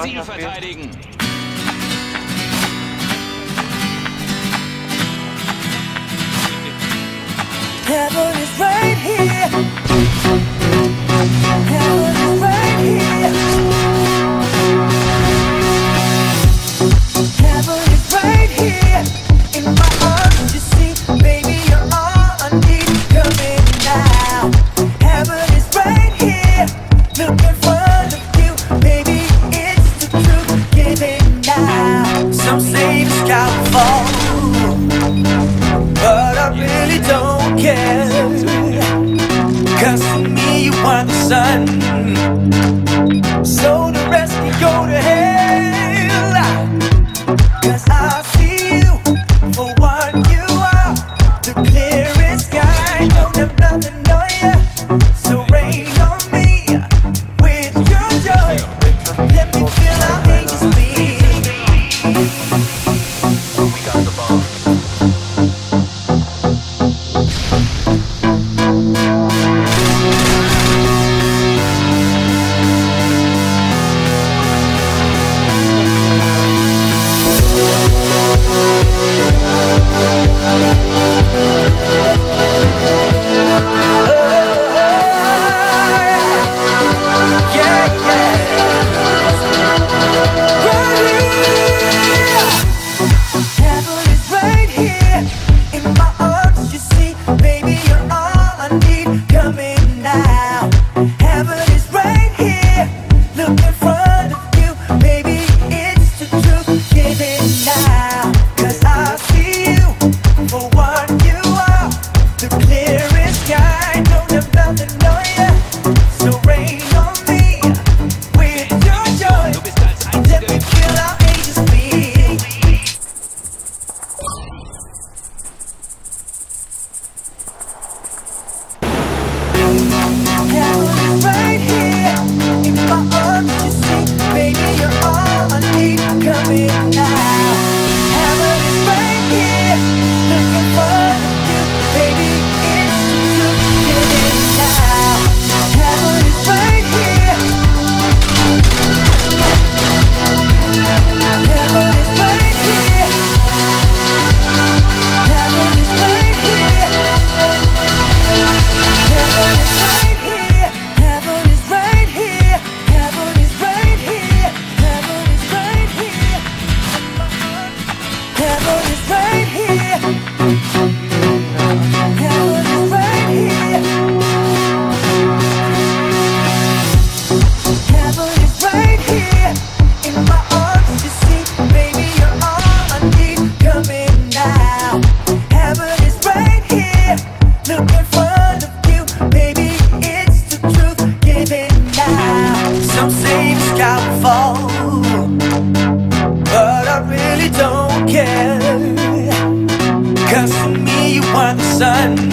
Ziel verteidigen. Heaven is think I'll fall. But I really don't care. Cause to me you are the sun. sun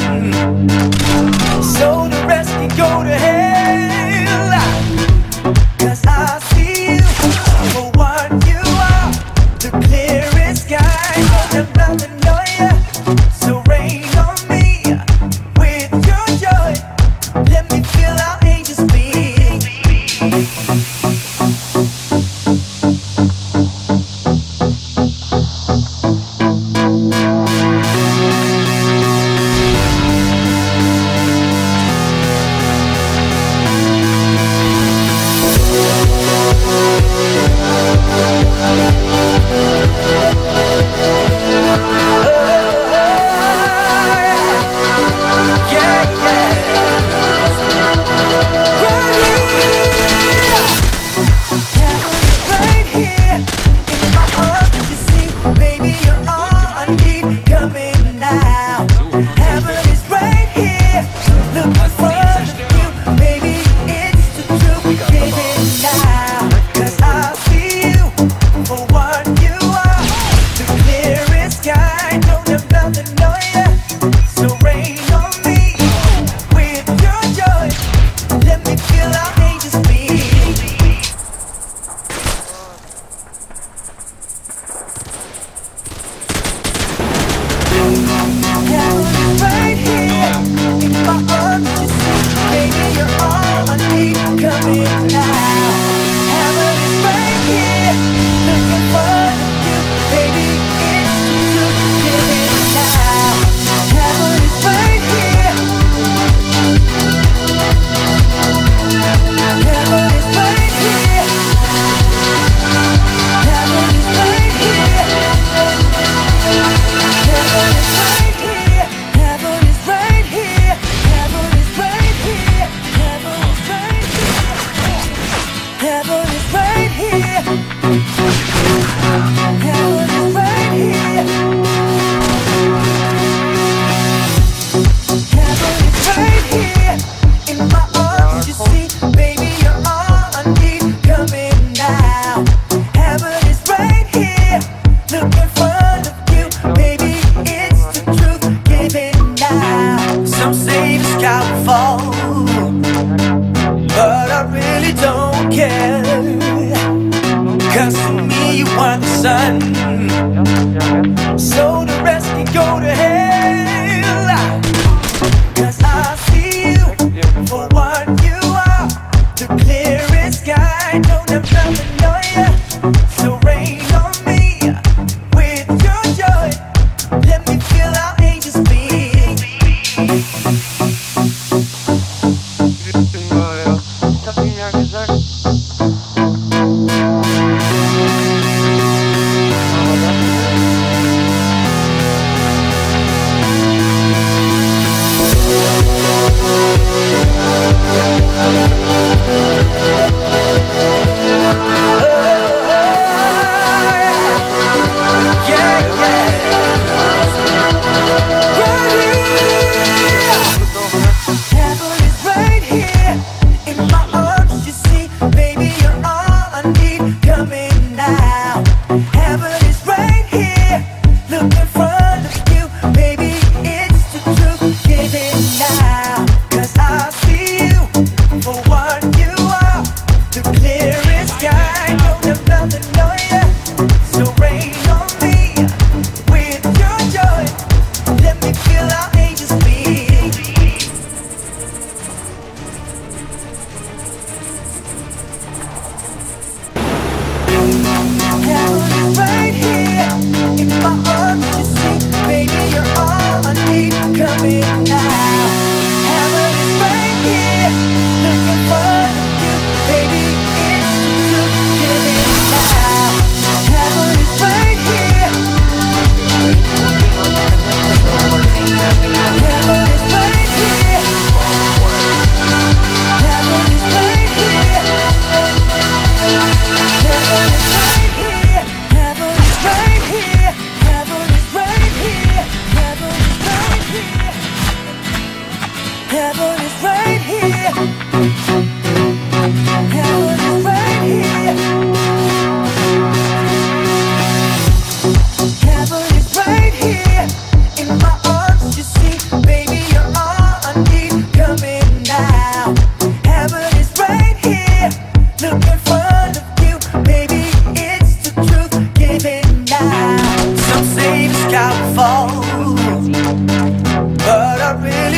about the oh lawyer.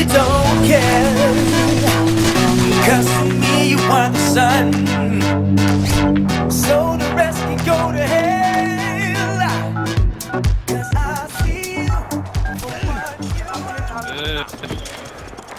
really don't care. Cause to me you are the sun.